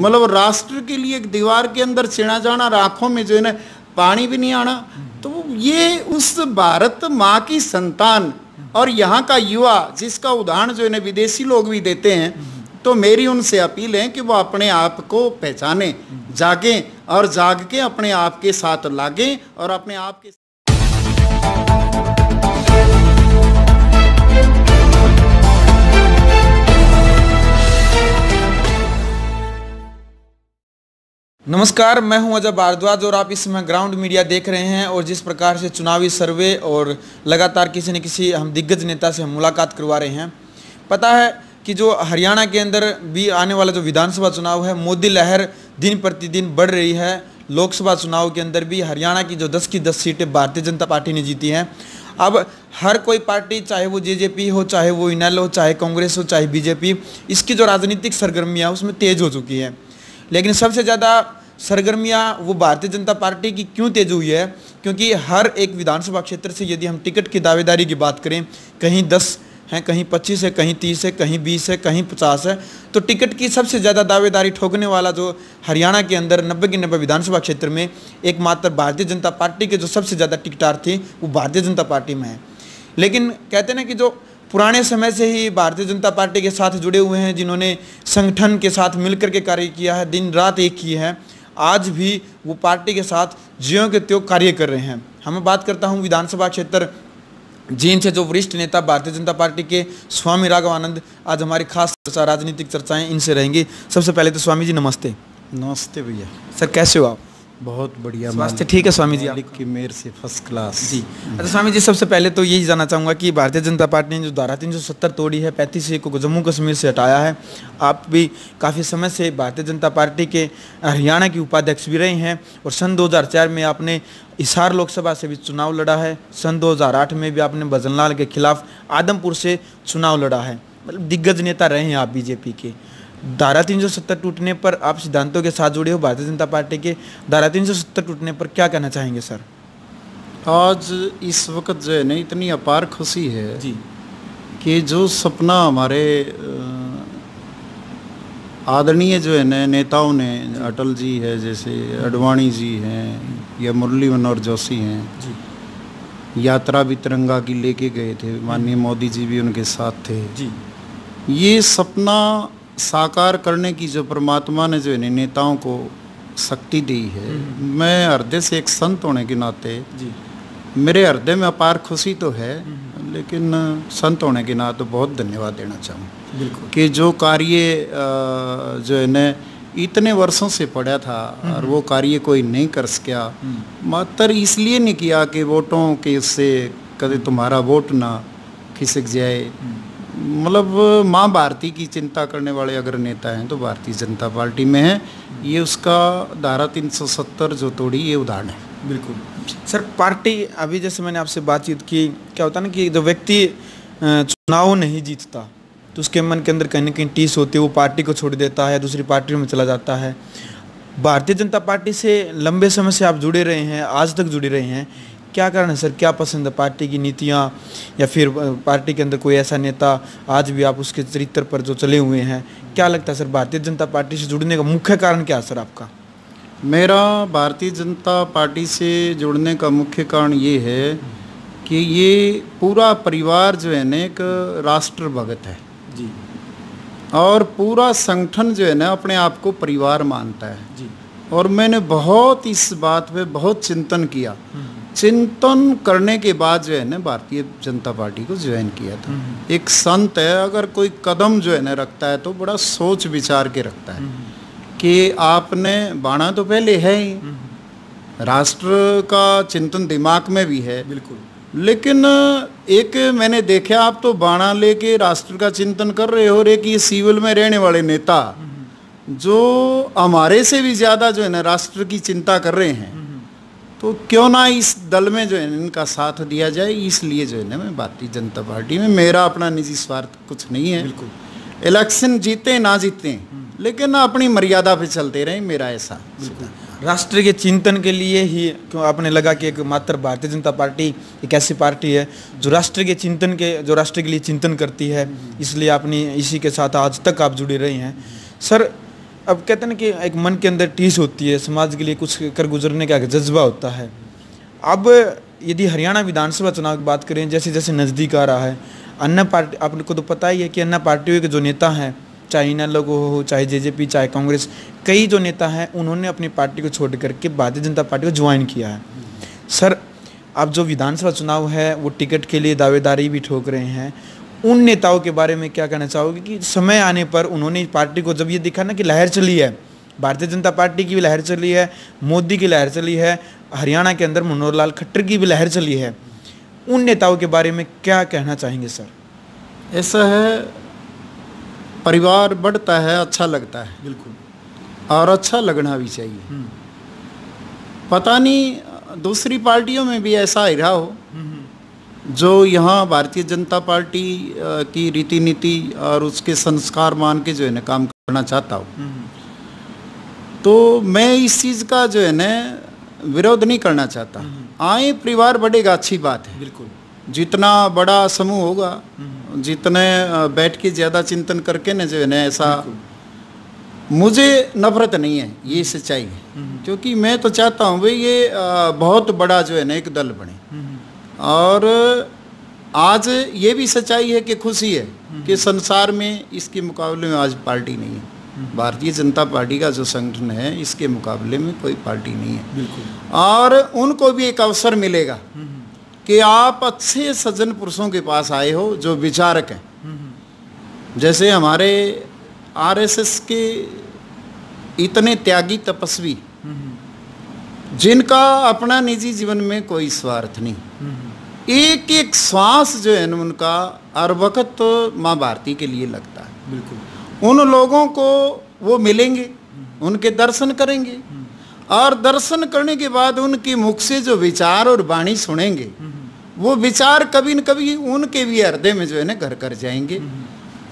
मतलब राष्ट्र के लिए एक दीवार के अंदर चिड़ा जाना आँखों में जो है ना, पानी भी नहीं आना तो ये उस भारत माँ की संतान और यहाँ का युवा जिसका उदाहरण जो है ना, विदेशी लोग भी देते हैं तो मेरी उनसे अपील है कि वो अपने आप को पहचाने, जागें और जाग के अपने आप के साथ लागें और अपने आप के नमस्कार, मैं हूँ अजय भारद्वाज और आप इस समय ग्राउंड मीडिया देख रहे हैं और जिस प्रकार से चुनावी सर्वे और लगातार किसी न किसी हम दिग्गज नेता से हम मुलाकात करवा रहे हैं, पता है कि जो हरियाणा के अंदर भी आने वाला जो विधानसभा चुनाव है, मोदी लहर दिन प्रतिदिन बढ़ रही है। लोकसभा चुनाव के अंदर भी हरियाणा की जो दस की दस सीटें भारतीय जनता पार्टी ने जीती हैं। अब हर कोई पार्टी, चाहे वो जेजेपी हो, चाहे वो इनल हो, चाहे कांग्रेस हो, चाहे बीजेपी, इसकी जो राजनीतिक सरगर्मियाँ उसमें तेज हो चुकी है। लेकिन सबसे ज़्यादा सरगर्मियाँ, वो भारतीय जनता पार्टी की क्यों तेज हुई है? क्योंकि हर एक विधानसभा क्षेत्र से यदि हम टिकट की दावेदारी की बात करें, कहीं दस हैं, कहीं पच्चीस है, कहीं तीस है, कहीं बीस है, कहीं पचास है तो टिकट की सबसे ज़्यादा दावेदारी ठोकने वाला जो हरियाणा के अंदर नब्बे के नब्बे विधानसभा क्षेत्र में एकमात्र भारतीय जनता पार्टी के जो सबसे ज़्यादा टिकटार थे, वो भारतीय जनता पार्टी में है। लेकिन कहते ना कि जो पुराने समय से ही भारतीय जनता पार्टी के साथ जुड़े हुए हैं, जिन्होंने संगठन के साथ मिलकर के कार्य किया है दिन रात एक किए हैं आज भी वो पार्टी के साथ ज्यों के त्यों कार्य कर रहे हैं। हमें बात करता हूँ विधानसभा क्षेत्र। जींद से जो वरिष्ठ नेता भारतीय जनता पार्टी के स्वामी राघवानंद आज हमारी खास चर्चा राजनीतिक चर्चाएँ इनसे रहेंगी। सबसे पहले तो स्वामी जी नमस्ते। नमस्ते भैया। सर कैसे हो आप? बहुत बढ़िया स्वास्थ्य ठीक है स्वामी जी लिख की मेर से फ़र्स्ट क्लास जी। अच्छा स्वामी जी सबसे पहले तो यही जानना चाहूँगा कि भारतीय जनता पार्टी ने जो धारा तीन सौ सत्तर तोड़ी है पैंतीस को जम्मू कश्मीर से हटाया है। आप भी काफ़ी समय से भारतीय जनता पार्टी के हरियाणा के उपाध्यक्ष भी रहे हैं और सन 2004 में आपने इसार लोकसभा से भी चुनाव लड़ा है। सन 2008 में भी आपने भजनलाल के खिलाफ आदमपुर से चुनाव लड़ा है। मतलब दिग्गज नेता रहे हैं आप बीजेपी के। धारा तीन सौ सत्तर टूटने पर आप सिद्धांतों के साथ जुड़े हो भारतीय जनता पार्टी के धारा तीन सौ सत्तर टूटने पर क्या कहना चाहेंगे सर? आज इस वक्त जो है ना इतनी अपार खुशी है जी। कि जो सपना हमारे आदरणीय जो है ना नेताओं ने अटल जी है जैसे अडवाणी जी हैं या मुरली मनोहर जोशी हैं जी। यात्रा भी तिरंगा की लेके गए थे माननीय मोदी जी भी उनके साथ थे। जी। ये सपना साकार करने की जो परमात्मा ने जो है नेताओं को शक्ति दी है मैं हृदय से एक संत होने के नाते जी। मेरे हृदय में अपार खुशी तो है लेकिन संत होने के नाते तो बहुत धन्यवाद देना चाहूँ। कि जो कार्य जो है न इतने वर्षों से पड़ा था और वो कार्य कोई नहीं कर सका मात्र इसलिए नहीं किया कि वोटों के उससे कभी तुम्हारा वोट ना खिसक जाए। मतलब माँ भारती की चिंता करने वाले अगर नेता हैं तो भारतीय जनता पार्टी में है। ये उसका धारा 370 जो तोड़ी, ये उदाहरण है। बिल्कुल। सर, पार्टी, अभी जैसे मैंने आपसे बातचीत की, क्या होता है ना कि जो व्यक्ति चुनाव नहीं जीतता तो उसके मन के अंदर कहीं ना कहीं टीस होती है, वो पार्टी को छोड़ देता है दूसरी पार्टी में चला जाता है। भारतीय जनता पार्टी से लंबे समय से आप जुड़े रहे हैं, आज तक जुड़े रहे हैं। क्या कारण है सर? क्या पसंद है पार्टी की नीतियाँ या फिर पार्टी के अंदर कोई ऐसा नेता आज भी आप उसके चरित्र पर जो चले हुए हैं क्या लगता है सर भारतीय जनता पार्टी से जुड़ने का मुख्य कारण क्या है सर आपका? मेरा भारतीय जनता पार्टी से जुड़ने का मुख्य कारण ये है कि ये पूरा परिवार जो है ना एक राष्ट्र भगत है। जी। और पूरा संगठन जो है ना अपने आप को परिवार मानता है। जी। और मैंने बहुत इस बात पे बहुत चिंतन किया चिंतन करने के बाद जो है ना भारतीय जनता पार्टी को ज्वाइन किया था। एक संत है अगर कोई कदम जो है ना रखता है तो बड़ा सोच विचार के रखता है कि आपने बाणा तो पहले है ही। राष्ट्र का चिंतन दिमाग में भी है। बिल्कुल। लेकिन एक मैंने देखा आप तो बाणा लेके राष्ट्र का चिंतन कर रहे हो और एक ये सिविल में रहने वाले नेता जो हमारे से भी ज़्यादा जो है ना राष्ट्र की चिंता कर रहे हैं। तो क्यों ना इस दल में जो है इनका साथ दिया जाए? इसलिए जो है ना मैं भारतीय जनता पार्टी में मेरा अपना निजी स्वार्थ कुछ नहीं है। बिल्कुल। इलेक्शन जीते ना जीते लेकिन अपनी मर्यादा पे चलते रहे मेरा ऐसा राष्ट्र के चिंतन के लिए ही क्यों आपने लगा कि एक मात्र भारतीय जनता पार्टी एक ऐसी पार्टी है जो राष्ट्र के चिंतन के जो राष्ट्र के लिए चिंतन करती है इसलिए आपने इसी के साथ आज तक आप जुड़े रहे हैं। सर अब कहते हैं ना कि एक मन के अंदर टीस होती है, समाज के लिए कुछ कर गुजरने का जज्बा होता है। अब यदि हरियाणा विधानसभा चुनाव की बात करें जैसे जैसे नज़दीक आ रहा है, अन्य पार्टी, आपको तो पता ही है कि अन्य पार्टियों के जो नेता हैं, चाहे इन लोगों हो, चाहे जेजेपी, चाहे कांग्रेस, कई जो नेता हैं, उन्होंने अपनी पार्टी को छोड़ करके भारतीय जनता पार्टी को ज्वाइन किया है। सर, अब जो विधानसभा चुनाव है, वो टिकट के लिए दावेदारी भी ठोक रहे हैं उन नेताओं के बारे में क्या कहना चाहोगे कि समय आने पर उन्होंने पार्टी को जब ये दिखा ना कि लहर चली है भारतीय जनता पार्टी की भी लहर चली है मोदी की लहर चली है हरियाणा के अंदर मनोहर लाल खट्टर की भी लहर चली है उन नेताओं के बारे में क्या कहना चाहेंगे सर? ऐसा है परिवार बढ़ता है अच्छा लगता है बिल्कुल। और अच्छा लगना भी चाहिए। पता नहीं दूसरी पार्टियों में भी ऐसा ही रहा हो। जो यहाँ भारतीय जनता पार्टी की रीति नीति और उसके संस्कार मान के जो है ना काम करना चाहता हूँ। तो मैं इस चीज़ का जो है ना विरोध नहीं करना चाहता। आए परिवार बढ़ेगा अच्छी बात है। बिल्कुल। जितना बड़ा समूह होगा जितने बैठ के ज़्यादा चिंतन करके ना जो है ना ऐसा मुझे नफरत नहीं है ये सच्चाई है। क्योंकि मैं तो चाहता हूँ भाई ये बहुत बड़ा जो है ना एक दल बने। और आज ये भी सच्चाई है कि खुशी है कि संसार में इसके मुकाबले में आज पार्टी नहीं है। भारतीय जनता पार्टी का जो संगठन है इसके मुकाबले में कोई पार्टी नहीं है। बिल्कुल। और उनको भी एक अवसर मिलेगा कि आप अच्छे सज्जन पुरुषों के पास आए हो जो विचारक हैं। जैसे हमारे आरएसएस के इतने त्यागी तपस्वी जिनका अपना निजी जीवन में कोई स्वार्थ नहीं। एक एक श्वास जो है ना उनका हर वक्त तो माँ भारती के लिए लगता है। बिल्कुल। उन लोगों को वो मिलेंगे उनके दर्शन करेंगे और दर्शन करने के बाद उनके मुख से जो विचार और वाणी सुनेंगे वो विचार कभी न कभी उनके भी हृदय में जो है ना घर कर जाएँगे।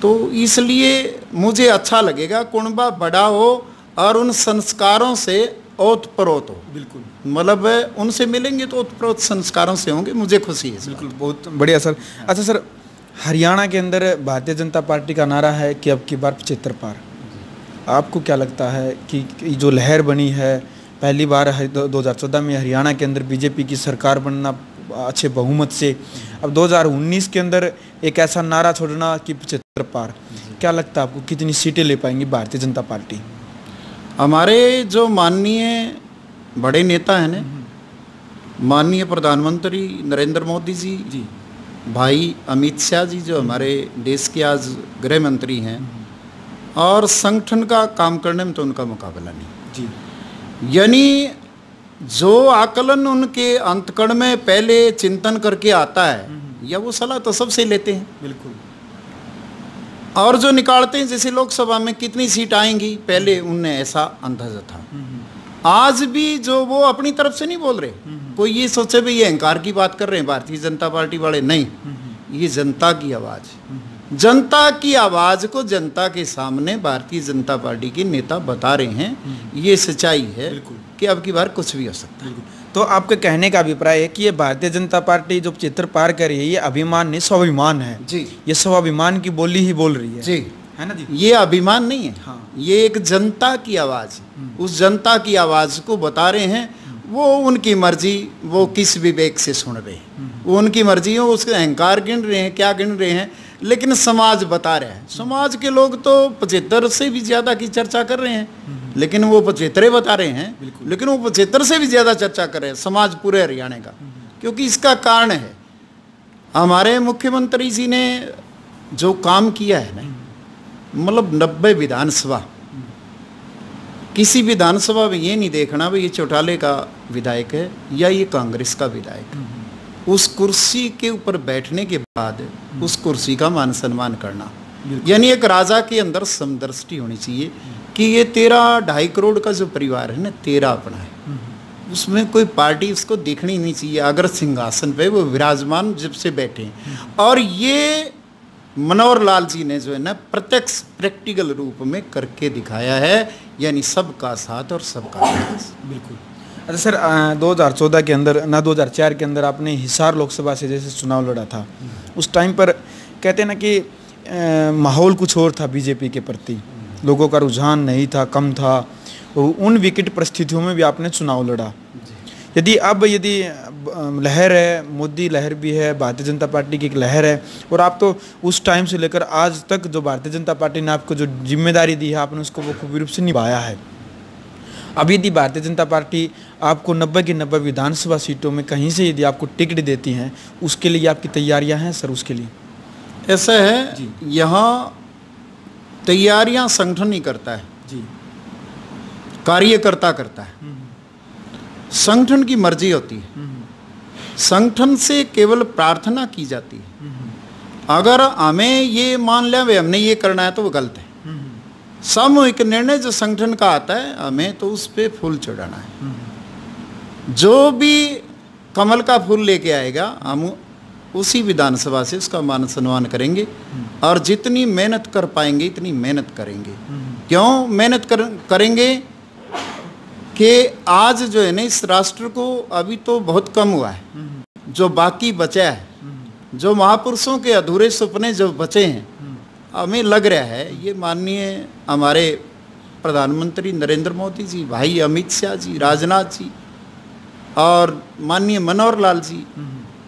तो इसलिए मुझे अच्छा लगेगा कुणबा बड़ा हो और उन संस्कारों से ओतप्रोत। हो बिल्कुल। मतलब उनसे मिलेंगे तो ओतप्रोत संस्कारों से होंगे मुझे खुशी है बिल्कुल बहुत बढ़िया सर। अच्छा सर हरियाणा के अंदर भारतीय जनता पार्टी का नारा है कि अब की बार पचहत्तर पार आपको क्या लगता है कि जो लहर बनी है पहली बार दो हज़ार चौदह में हरियाणा के अंदर बीजेपी की सरकार बनना अच्छे बहुमत से अब 2019 के अंदर एक ऐसा नारा छोड़ना कि पचहत्तर पार क्या लगता है आपको कितनी सीटें ले पाएँगी भारतीय जनता पार्टी? हमारे जो माननीय बड़े नेता हैं ना माननीय प्रधानमंत्री नरेंद्र मोदी जी जी। भाई अमित शाह जी जो हमारे देश के आज गृह मंत्री हैं और संगठन का काम करने में तो उनका मुकाबला नहीं। जी। यानी जो आकलन उनके अंतकण में पहले चिंतन करके आता है या वो सलाह तो सबसे लेते हैं। बिल्कुल। और जो निकालते हैं जैसे लोकसभा में कितनी सीट आएँगी पहले उनने ऐसा अंदाज़ा था। आज भी जो वो अपनी तरफ़ से नहीं बोल रहे कोई ये सोचे भाई ये अहंकार की बात कर रहे हैं भारतीय जनता पार्टी वाले? नहीं। ये जनता की आवाज़। जनता की आवाज़ को जनता के सामने भारतीय जनता पार्टी के नेता बता रहे हैं। ये सच्चाई है कि अब की बार कुछ भी हो सकता है। तो आपके कहने का अभिप्राय है कि ये भारतीय जनता पार्टी जो चित्र पार कर रही है ये अभिमान नहीं स्वाभिमान है। जी। ये स्वाभिमान की बोली ही बोल रही है। जी। है ना जी? ये अभिमान नहीं है। हाँ। ये एक जनता की आवाज़ उस जनता की आवाज़ को बता रहे हैं वो उनकी मर्ज़ी वो किस विवेक से सुन रहे हैं। वो उनकी मर्ज़ी हो उसके अहंकार गिन रहे हैं क्या गिन रहे हैं लेकिन समाज बता रहा है। समाज के लोग तो पचहत्तर से भी ज़्यादा की चर्चा कर रहे हैं। लेकिन वो पचहत्तरे बता रहे हैं। लेकिन वो पचहत्तर से भी ज़्यादा चर्चा कर रहे हैं समाज पूरे हरियाणा का। क्योंकि इसका कारण है हमारे मुख्यमंत्री जी ने जो काम किया है ना मतलब नब्बे विधानसभा। किसी विधानसभा में ये नहीं देखना भाई ये चौटाले का विधायक है या ये कांग्रेस का विधायक। है उस कुर्सी के ऊपर बैठने के बाद उस कुर्सी का मान सम्मान करना यानी एक राजा के अंदर समदृष्टि होनी चाहिए कि ये तेरा ढाई करोड़ का जो परिवार है ना तेरा अपना है। उसमें कोई पार्टी उसको देखनी नहीं चाहिए अगर सिंहासन पे वो विराजमान जब से बैठे हैं। और ये मनोहर लाल जी ने जो है ना प्रत्यक्ष प्रैक्टिकल रूप में करके दिखाया है यानी सबका साथ और सबका विकास। बिल्कुल। अच्छा सर दो हज़ार चौदह के अंदर, ना दो हज़ार चार के अंदर आपने हिसार लोकसभा से जैसे चुनाव लड़ा था, उस टाइम पर कहते ना कि माहौल कुछ और था बीजेपी के प्रति। लोगों का रुझान नहीं था, कम था उन विकट परिस्थितियों में भी आपने चुनाव लड़ा। यदि अब, यदि लहर है, मोदी लहर भी है, भारतीय जनता पार्टी की एक लहर है, और आप तो उस टाइम से लेकर आज तक जो भारतीय जनता पार्टी ने आपको जो ज़िम्मेदारी दी है, आपने उसको वो खूबी रूप से निभाया है। अब यदि भारतीय जनता पार्टी आपको नब्बे की नब्बे विधानसभा सीटों में कहीं से यदि आपको टिकट देती हैं उसके लिए आपकी तैयारियाँ हैं सर उसके लिए? ऐसा है यहाँ तैयारियाँ संगठन ही करता है। जी। कार्यकर्ता करता है। संगठन की मर्ज़ी होती है। संगठन से केवल प्रार्थना की जाती है। अगर हमें ये मान लिया हमने ये करना है तो वो गलत है। सामूहिक निर्णय जो संगठन का आता है हमें तो उस पर फूल चढ़ाना है। जो भी कमल का फूल लेके आएगा हम उसी विधानसभा से उसका मान सम्मान करेंगे और जितनी मेहनत कर पाएँगे इतनी मेहनत करेंगे। क्यों मेहनत कर, करेंगे? कि आज जो है ना इस राष्ट्र को अभी तो बहुत कम हुआ है। जो बाकी बचा है जो महापुरुषों के अधूरे सपने जो बचे हैं हमें लग रहा है ये माननीय हमारे प्रधानमंत्री नरेंद्र मोदी जी भाई अमित शाह जी राजनाथ जी और माननीय मनोहर लाल जी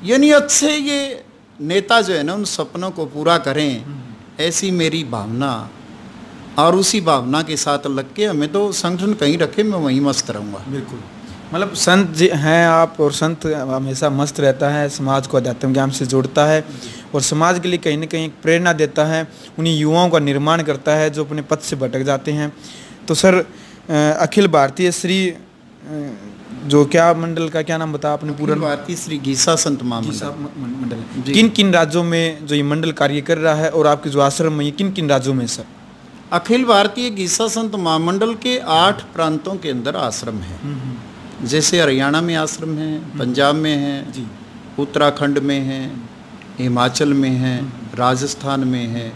यानी अच्छे ये नेता जो है ना उन सपनों को पूरा करें ऐसी मेरी भावना और उसी भावना के साथ लग के हमें तो संगठन कहीं रखे मैं वहीं मस्त रहूँगा। बिल्कुल। मतलब संत जी हैं आप और संत हमेशा मस्त रहता है समाज को अध्यात्म ज्ञान से जोड़ता है और समाज के लिए कहीं ना कहीं प्रेरणा देता है उन्हीं युवाओं का निर्माण करता है जो अपने पद से भटक जाते हैं। तो सर अखिल भारतीय श्री जो क्या मंडल का क्या नाम बता आपने पूरा? भारतीय श्री गीसा संत मंडल। किन किन राज्यों में जो ये मंडल कार्य कर रहा है और आपके जो आश्रम में ये किन किन राज्यों में सर? अखिल भारतीय गीसा संत महामंडल के आठ प्रांतों के अंदर आश्रम है। हम्म, हम्म। जैसे हरियाणा में आश्रम है हम्म। पंजाब में है उत्तराखंड में है हिमाचल में है राजस्थान में है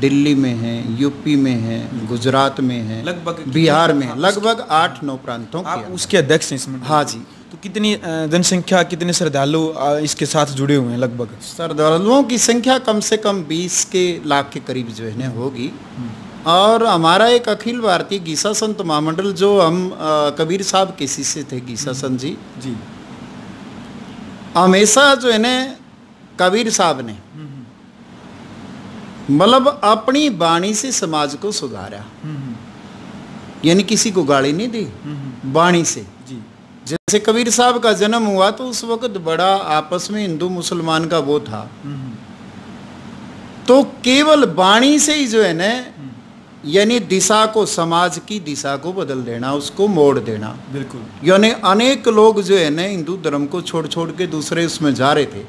दिल्ली में है यूपी में है गुजरात में है लगभग बिहार में लगभग आठ नौ प्रांतों आप उसके अध्यक्ष हैं इसमें हाँ जी। तो कितनी जनसंख्या कितने श्रद्धालु इसके साथ जुड़े हुए हैं लगभग? श्रद्धालुओं की संख्या कम से कम बीस के लाख के करीब जो है होगी। और हमारा एक अखिल भारतीय गीसा संत महामंडल जो हम कबीर साहब के शिष्य थे गीसा संत जी। जी। हमेशा जो है ना कबीर साहब ने मतलब अपनी वाणी से समाज को सुधारा। यानी किसी को गाली नहीं दी वाणी से। जी। जैसे कबीर साहब का जन्म हुआ तो उस वक्त बड़ा आपस में हिंदू मुसलमान का वो था। तो केवल वाणी से ही जो है ना यानी दिशा को समाज की दिशा को बदल देना उसको मोड़ देना। बिल्कुल। यानी अनेक लोग जो है ना हिंदू धर्म को छोड़ छोड़ के दूसरे उसमें जा रहे थे।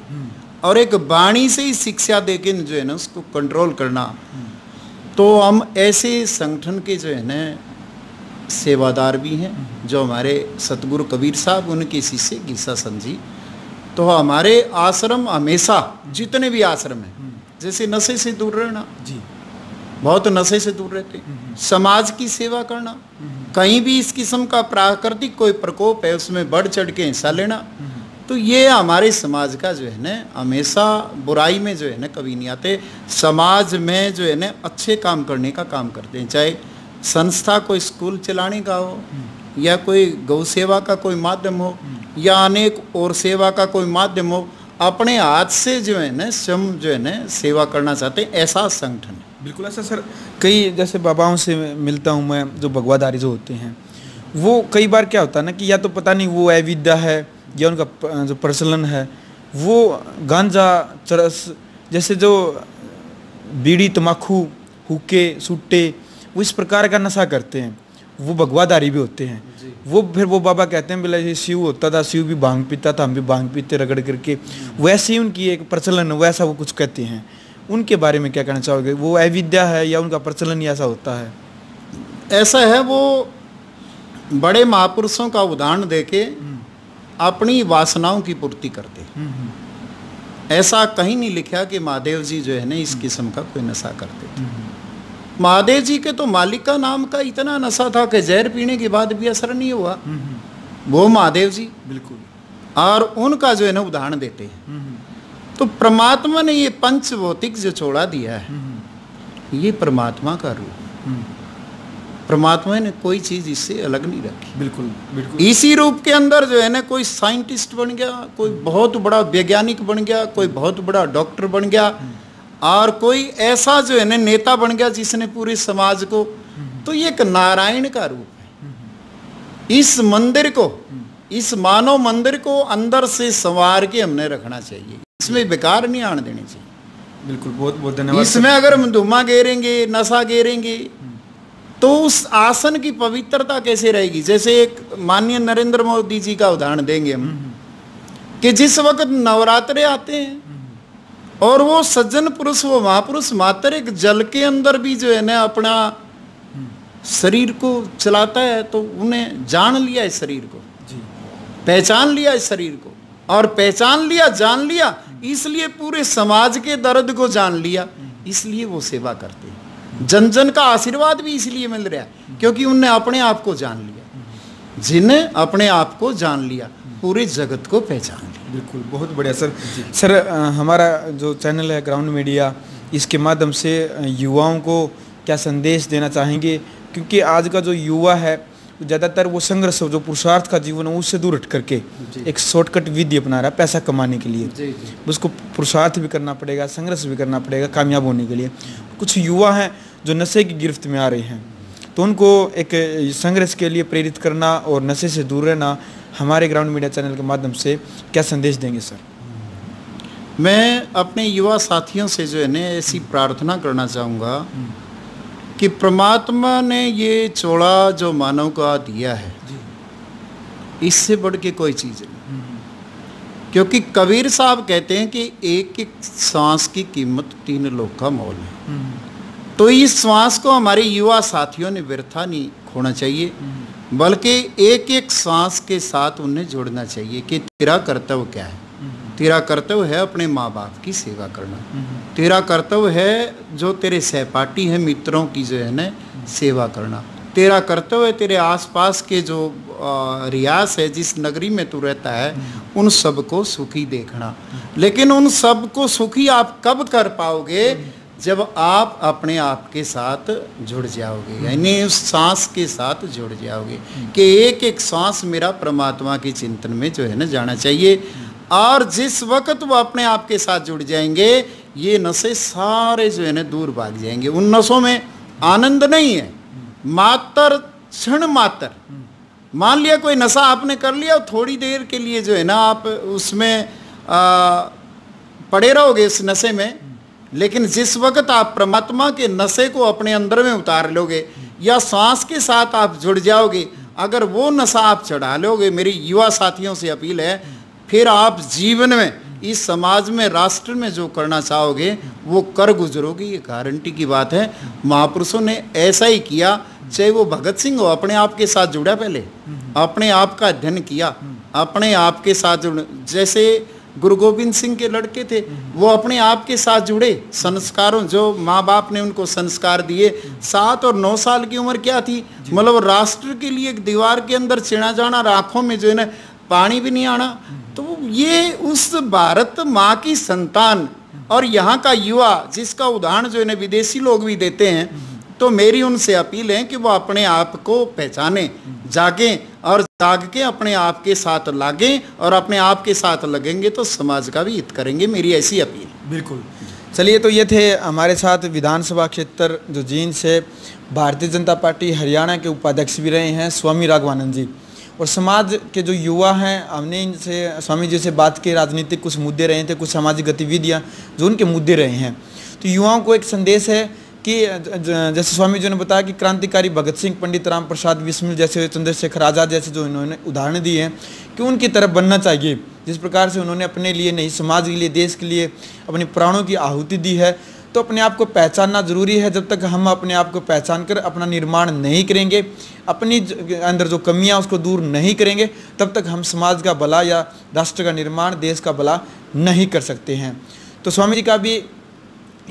और एक वाणी से ही शिक्षा दे के जो है ना उसको कंट्रोल करना। तो हम ऐसे संगठन के जो है ना सेवादार भी हैं जो हमारे सतगुरु कबीर साहब उनके शिष्य गीसा जी। तो हमारे आश्रम हमेशा जितने भी आश्रम हैं जैसे नशे से दूर रहना। जी। बहुत नशे से दूर रहते समाज की सेवा करना कहीं भी इस किस्म का प्राकृतिक कोई प्रकोप है उसमें बढ़ चढ़ के हिस्सा लेना। तो ये हमारे समाज का जो है ना हमेशा बुराई में जो है ना कभी नहीं आते। समाज में जो है ना अच्छे काम करने का काम करते हैं चाहे संस्था कोई स्कूल चलाने का हो या कोई गौ सेवा का कोई माध्यम हो या अनेक और सेवा का कोई माध्यम हो अपने हाथ से जो है ना स्वयं जो है ना सेवा करना चाहते हैं ऐसा संगठन है। बिल्कुल ऐसा सर कई जैसे बाबाओं से मिलता हूँ मैं जो भगवादारी जो होते हैं वो कई बार क्या होता है ना कि या तो पता नहीं वो अविद्या है या उनका जो प्रचलन है वो गांजा चरस जैसे जो बीड़ी तम्बाकू हुक्के सुट्टे वो इस प्रकार का नशा करते हैं वो भगवादारी भी होते हैं। वो फिर वो बाबा कहते हैं बोला शिव होता था शिव भी भाँग पीता था हम भी भाँग पीते रगड़ करके। वैसे ही उनकी एक प्रचलन वैसा वो कुछ कहते हैं। उनके बारे में क्या कहना चाहोगे? वो अविद्या है या उनका प्रचलन ऐसा होता है? ऐसा है वो बड़े महापुरुषों का उदाहरण देके अपनी वासनाओं की पूर्ति करते ऐसा कहीं नहीं लिखा कि महादेव जी जो है ना इस किस्म का कोई नशा करते थे। महादेव जी के तो मालिका नाम का इतना नशा था कि जहर पीने के बाद भी असर नहीं हुआ। वो महादेव जी। बिल्कुल। और उनका जो है ना उदाहरण देते हैं। तो परमात्मा ने ये पंच भौतिक जो छोड़ा दिया है ये परमात्मा का रूप परमात्मा ने कोई चीज़ इससे अलग नहीं रखी। बिल्कुल बिल्कुल। इसी रूप के अंदर जो है ना कोई साइंटिस्ट बन गया कोई बहुत बड़ा वैज्ञानिक बन गया कोई बहुत बड़ा डॉक्टर बन गया और कोई ऐसा जो है ना नेता बन गया जिसने पूरे समाज को तो ये एक नारायण का रूप है। इस मंदिर को इस मानव मंदिर को अंदर से संवार के हमने रखना चाहिए। इसमें बेकार नहीं आने देनी चाहिए। बिल्कुल बहुत बहुत धन्यवाद। इसमें अगर हम धुआँ गेरेंगे नशा गेरेंगे तो उस आसन की पवित्रता कैसे रहेगी? जैसे एक माननीय नरेंद्र मोदी जी का उदाहरण देंगे हम कि जिस वक्त नवरात्रे आते हैं और वो सज्जन पुरुष वो महापुरुष मात्र एक जल के अंदर भी जो है ना अपना शरीर को चलाता है तो उन्हें जान लिया इस शरीर को पहचान लिया इस शरीर को और पहचान लिया जान लिया इसलिए पूरे समाज के दर्द को जान लिया। इसलिए वो सेवा करते हैं। जन जन का आशीर्वाद भी इसलिए मिल रहा है क्योंकि उनने अपने आप को जान लिया। जिन्हें अपने आप को जान लिया पूरे जगत को पहचान लिया। बिल्कुल बहुत बढ़िया सर। सर हमारा जो चैनल है ग्राउंड मीडिया इसके माध्यम से युवाओं को क्या संदेश देना चाहेंगे? क्योंकि आज का जो युवा है ज़्यादातर वो संघर्ष जो पुरुषार्थ का जीवन है उससे दूर हट करके एक शॉर्टकट विधि अपना रहा है पैसा कमाने के लिए। जी जी। उसको पुरुषार्थ भी करना पड़ेगा संघर्ष भी करना पड़ेगा कामयाब होने के लिए। कुछ युवा हैं जो नशे की गिरफ्त में आ रहे हैं तो उनको एक संघर्ष के लिए प्रेरित करना और नशे से दूर रहना हमारे ग्राउंड मीडिया चैनल के माध्यम से क्या संदेश देंगे सर? मैं अपने युवा साथियों से जो है ना ऐसी प्रार्थना करना चाहूँगा कि परमात्मा ने ये चौड़ा जो मानव का दिया है इससे बढ़ के कोई चीज़ नहीं। क्योंकि कबीर साहब कहते हैं कि एक एक सांस की कीमत तीन लोग का मोल है। तो इस श्वास को हमारे युवा साथियों ने व्यर्था नहीं खोना चाहिए बल्कि एक एक सांस के साथ उन्हें जोड़ना चाहिए कि तेरा कर्तव्य क्या है। तेरा कर्तव्य है अपने माँ बाप की सेवा करना। तेरा कर्तव्य है जो तेरे सहपाठी है, मित्रों की जो है ना, सेवा करना। तेरा कर्तव्य है तेरे आसपास के जो रियास है, जिस नगरी में तू रहता है, उन सबको सुखी देखना। लेकिन उन सबको सुखी आप कब कर पाओगे? जब आप अपने आप के साथ जुड़ जाओगे, यानी उस सांस के साथ जुड़ जाओगे कि एक एक सांस मेरा परमात्मा के चिंतन में जो है ना जाना चाहिए। और जिस वक्त वो अपने आप के साथ जुड़ जाएँगे ये नशे सारे जो है ना दूर भाग जाएँगे। उन नशों में आनंद नहीं है। मात्र क्षण मात्र। मान लिया कोई नशा आपने कर लिया थोड़ी देर के लिए जो है ना आप उसमें आ, पड़े रहोगे इस नशे में लेकिन जिस वक्त आप परमात्मा के नशे को अपने अंदर में उतार लोगे या सांस के साथ आप जुड़ जाओगे अगर वो नशा आप चढ़ा लोगे मेरी युवा साथियों से अपील है फिर आप जीवन में इस समाज में राष्ट्र में जो करना चाहोगे वो कर गुजरोगे ये गारंटी की बात है। महापुरुषों ने ऐसा ही किया चाहे वो भगत सिंह हो अपने आप के साथ जुड़ा पहले अपने आप का अध्ययन किया अपने आप के साथ जुड़ जैसे गुरु गोविंद सिंह के लड़के थे वो अपने आप के साथ जुड़े संस्कारों जो माँ बाप ने उनको संस्कार दिए सात और नौ साल की उम्र क्या थी? मतलब राष्ट्र के लिए एक दीवार के अंदर चिड़ा जाना आँखों में जो है ना पानी भी नहीं आना। तो ये उस भारत माँ की संतान और यहाँ का युवा जिसका उदाहरण जो है ना विदेशी लोग भी देते हैं तो मेरी उनसे अपील है कि वो अपने आप को पहचाने जागें और जाग के अपने आप के साथ लागें और अपने आप के साथ लगेंगे तो समाज का भी हित करेंगे मेरी ऐसी अपील। बिल्कुल। चलिए तो ये थे हमारे साथ विधानसभा क्षेत्र जो जींद से भारतीय जनता पार्टी हरियाणा के उपाध्यक्ष भी रहे हैं स्वामी राघवानंद जी। और समाज के जो युवा हैं, हमने इनसे, स्वामी जी से बात की, राजनीतिक कुछ मुद्दे रहे थे, कुछ सामाजिक गतिविधियाँ जो उनके मुद्दे रहे हैं। तो युवाओं को एक संदेश है कि, जैसे स्वामी जी ने बताया कि क्रांतिकारी भगत सिंह, पंडित राम प्रसाद बिस्मिल जैसे चंद्रशेखर आज़ाद जैसे जो इन्होंने उदाहरण दिए हैं कि उनकी तरफ़ बनना चाहिए। जिस प्रकार से उन्होंने अपने लिए नहीं, समाज के लिए, देश के लिए अपने प्राणों की आहुति दी है तो अपने आप को पहचानना ज़रूरी है। जब तक हम अपने आप को पहचान कर अपना निर्माण नहीं करेंगे, अपनी अंदर जो कमियाँ उसको दूर नहीं करेंगे, तब तक हम समाज का भला या राष्ट्र का निर्माण, देश का भला नहीं कर सकते हैं। तो स्वामी जी का भी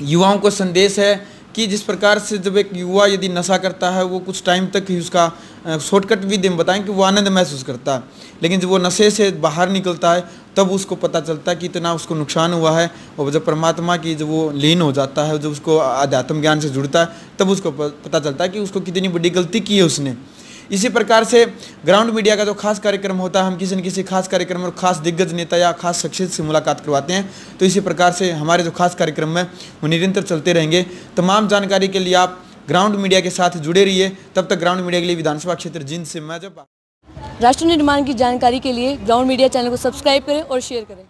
युवाओं को संदेश है कि जिस प्रकार से जब एक युवा यदि नशा करता है, वो कुछ टाइम तक ही उसका शॉर्टकट भी दिन बताएँ कि वो आनंद महसूस करता है। लेकिन जब वो नशे से बाहर निकलता है तब उसको पता चलता है कि इतना उसको नुकसान हुआ है और जब परमात्मा की जब वो लीन हो जाता है, जब उसको आध्यात्म ज्ञान से जुड़ता है, तब उसको पता चलता है कि उसको कितनी बड़ी गलती की है उसने। इसी प्रकार से ग्राउंड मीडिया का जो खास कार्यक्रम होता है, हम किसी न किसी खास कार्यक्रम और खास दिग्गज नेता या खास शख्सियत से मुलाकात करवाते हैं तो इसी प्रकार से हमारे जो खास कार्यक्रम है, वो निरंतर चलते रहेंगे। तमाम जानकारी के लिए आप ग्राउंड मीडिया के साथ जुड़े रहिए। तब तक ग्राउंड मीडिया के लिए विधानसभा क्षेत्र जिन से मैं जब राष्ट्र निर्माण की जानकारी के लिए ग्राउंड मीडिया चैनल को सब्सक्राइब करें और शेयर करें।